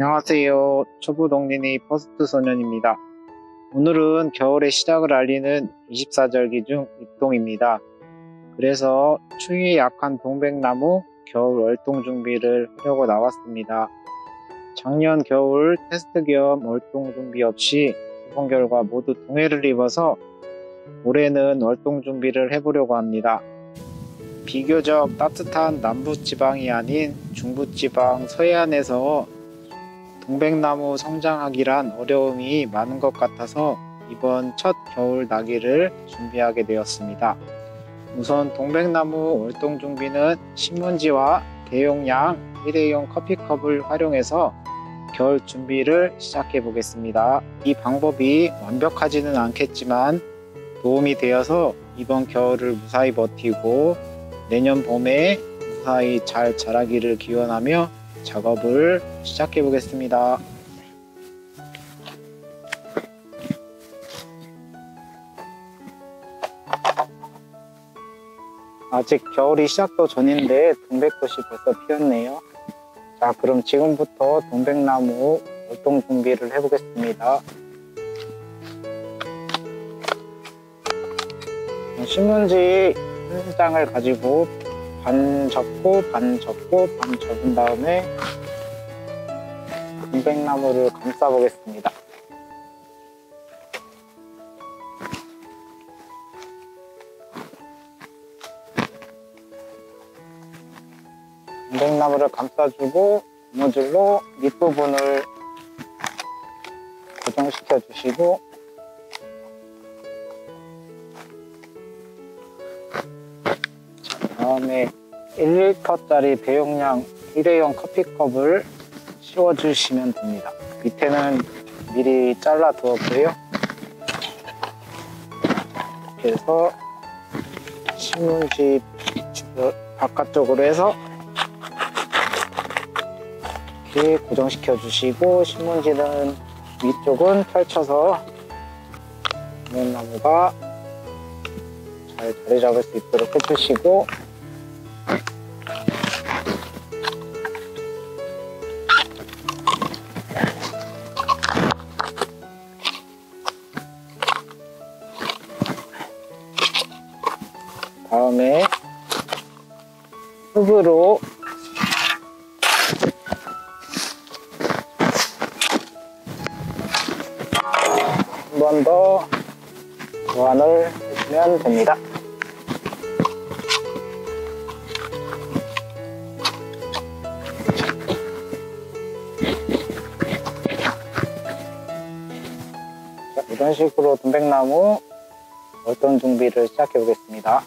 안녕하세요. 초보 동린이 퍼스트 소년입니다. 오늘은 겨울의 시작을 알리는 24절기 중 입동입니다. 그래서 추위에 약한 동백나무 겨울 월동 준비를 하려고 나왔습니다. 작년 겨울 테스트 겸 월동 준비 없이 이번 결과 모두 동해를 입어서 올해는 월동 준비를 해보려고 합니다. 비교적 따뜻한 남부지방이 아닌 중부지방 서해안에서 동백나무 성장하기란 어려움이 많은 것 같아서 이번 첫 겨울 나기를 준비하게 되었습니다. 우선 동백나무 월동 준비는 신문지와 대용량 일회용 커피컵을 활용해서 겨울 준비를 시작해 보겠습니다. 이 방법이 완벽하지는 않겠지만 도움이 되어서 이번 겨울을 무사히 버티고 내년 봄에 무사히 잘 자라기를 기원하며 작업을 시작해 보겠습니다. 아직 겨울이 시작도 전인데 동백꽃이 벌써 피었네요. 자, 그럼 지금부터 동백나무 활동 준비를 해보겠습니다. 신문지 한 장을 가지고 반 접고 반 접고 반 접은 다음에 동백나무를 감싸 보겠습니다. 동백나무를 감싸주고 고무줄로 밑부분을 고정시켜 주시고 다음에 1리터짜리 대용량 일회용 커피컵을 씌워주시면 됩니다. 밑에는 미리 잘라 두었고요. 이렇게 해서 신문지 바깥쪽으로 해서 이렇게 고정시켜 주시고 신문지는 위쪽은 펼쳐서 나무가 잘 자리 잡을 수 있도록 해주시고 흙으로 한 번 더 보완을 해주면 됩니다. 자, 이런 식으로 동백나무 월동 준비를 시작해 보겠습니다.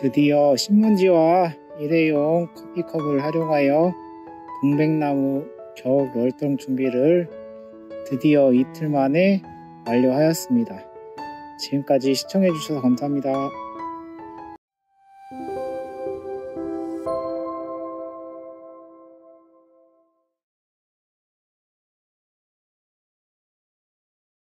드디어 신문지와 일회용 커피컵을 활용하여 동백나무 겨울 월동 준비를 드디어 이틀 만에 완료하였습니다. 지금까지 시청해주셔서 감사합니다.